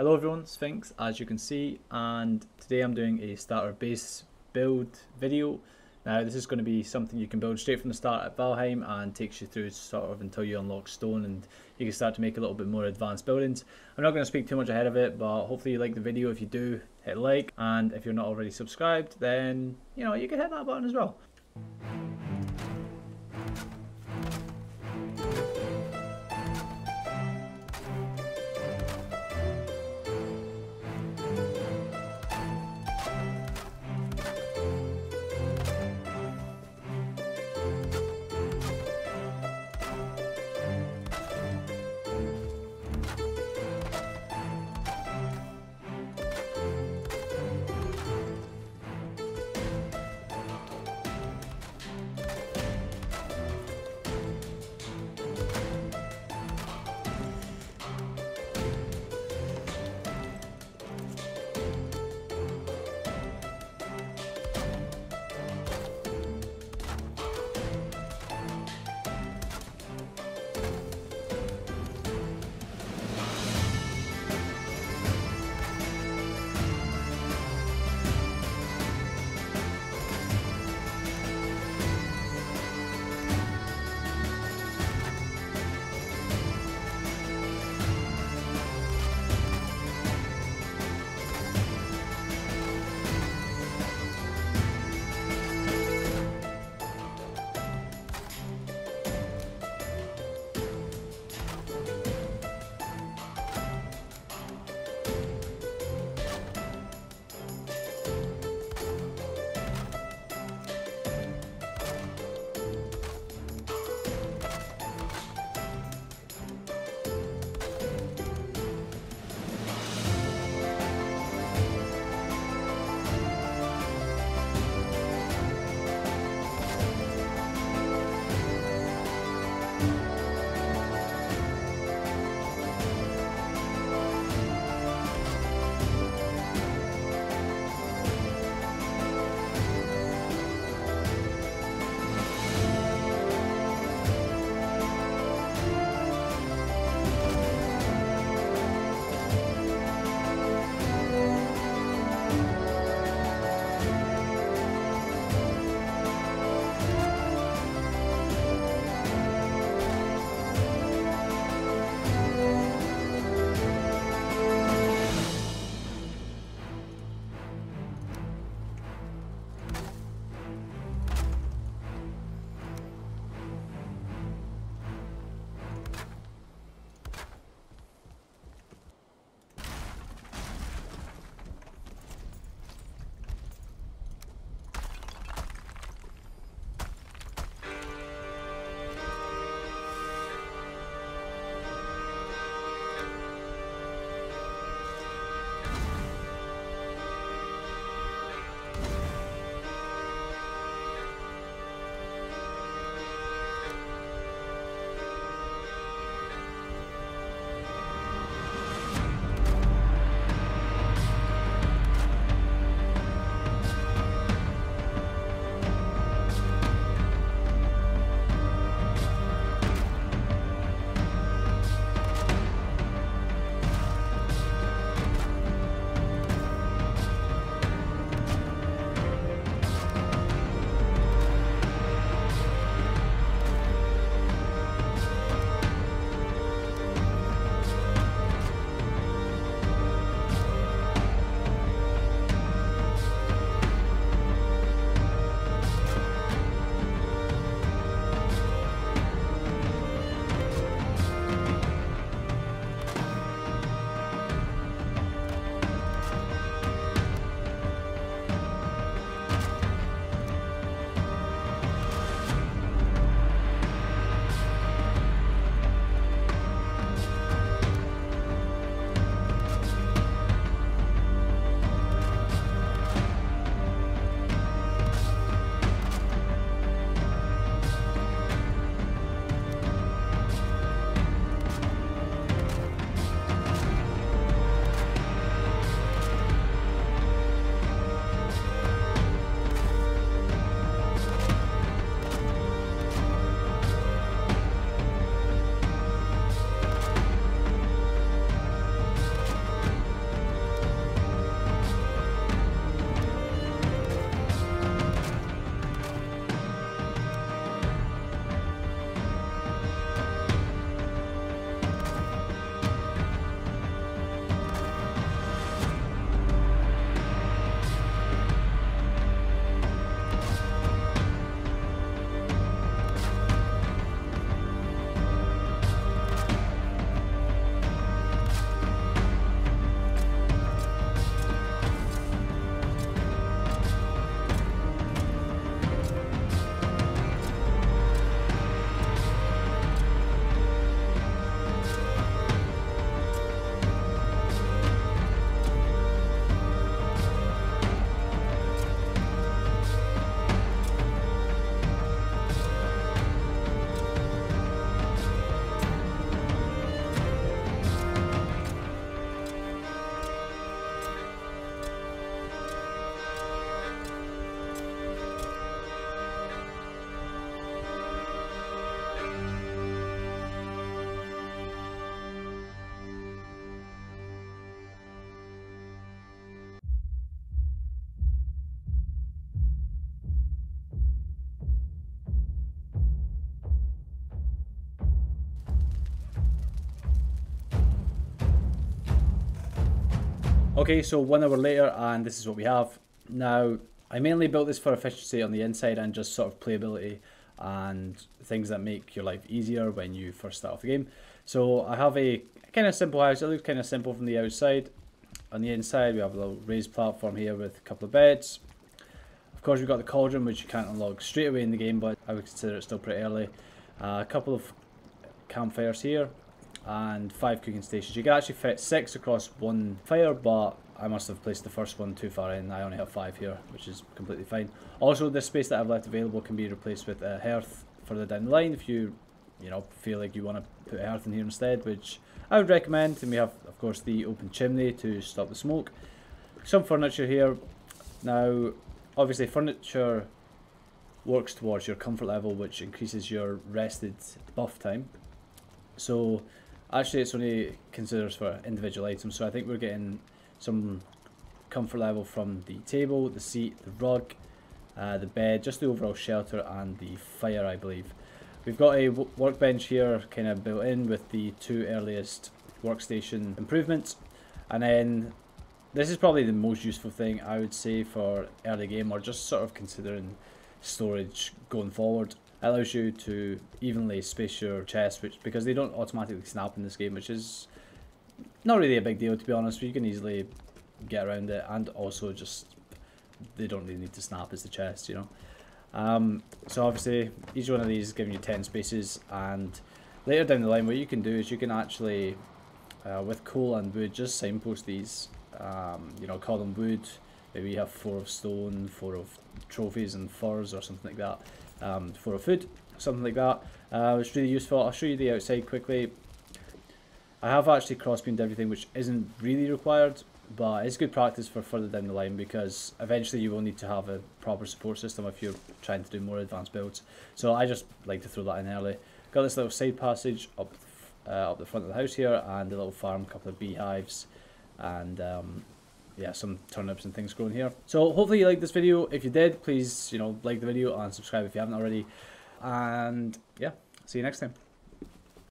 Hello everyone, Phinqs as you can see and today I'm doing a starter base build video. Now this is going to be something you can build straight from the start at Valheim and takes you through sort of until you unlock stone and you can start to make a little bit more advanced buildings. I'm not going to speak too much ahead of it but hopefully you like the video. If you do, hit like and if you're not already subscribed then you know you can hit that button as well. Okay, so one hour later, and this is what we have. Now, I mainly built this for efficiency on the inside and just sort of playability and things that make your life easier when you first start off the game. So I have a kind of simple house. It looks kind of simple from the outside. On the inside, we have a little raised platform here with a couple of beds. Of course, we've got the cauldron, which you can't unlock straight away in the game, but I would consider it still pretty early. Uh, a couple of campfires here and five cooking stations. You can actually fit six across one fire, but I must have placed the first one too far in. I only have five here, which is completely fine. Also, the space that I've left available can be replaced with a hearth further down the line if you, you know, feel like you want to put a hearth in here instead, which I would recommend. And we have, of course, the open chimney to stop the smoke. Some furniture here. Now, obviously, furniture works towards your comfort level, which increases your rested buff time. So, actually, it's only considers for individual items. So I think we're getting some comfort level from the table, the seat, the rug, uh, the bed, just the overall shelter and the fire I believe. We've got a workbench here kind of built in with the two earliest workstation improvements and then this is probably the most useful thing I would say for early game or just sort of considering storage going forward. Allows you to evenly space your chests which because they don't automatically snap in this game which is not really a big deal to be honest. You can easily get around it, and also just they don't really need to snap as the chest, you know. Um, so obviously each one of these is giving you 10 spaces and later down the line what you can do is you can actually uh, with coal and wood just signpost these um, you know call them wood maybe you have four of stone four of trophies and furs or something like that um, four of food something like that uh, it's really useful I'll show you the outside quickly I have actually cross-beamed everything which isn't really required but it's good practice for further down the line because eventually you will need to have a proper support system if you're trying to do more advanced builds. So I just like to throw that in early. Got this little side passage up uh, up the front of the house here and a little farm, couple of beehives and um, yeah, some turnips and things growing here. So hopefully you liked this video. If you did, please, you know, like the video and subscribe if you haven't already. And yeah, see you next time.